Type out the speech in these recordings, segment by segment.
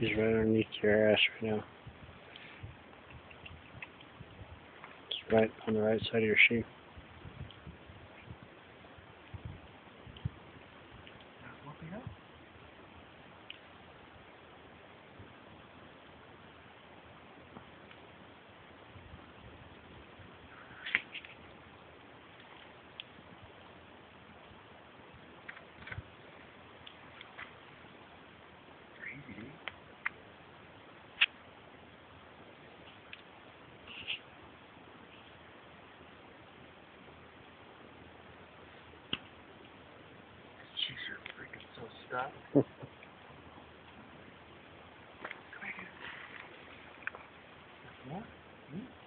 He's right underneath your ass right now. It's right on the right side of your sheep. Freaking so stuck. What? Hmm?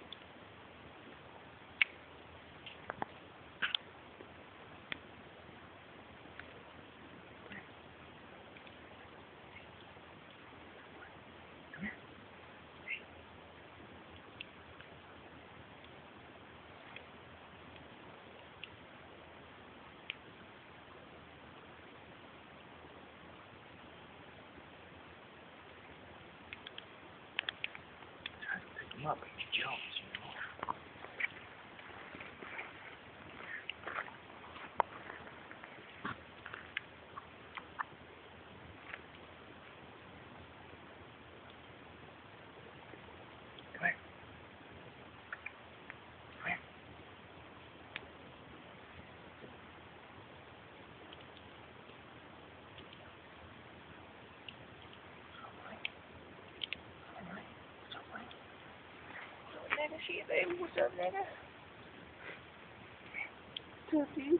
Up, but he jumps, you know. Come here. Come here. Shit, baby. What's up, nigga? What's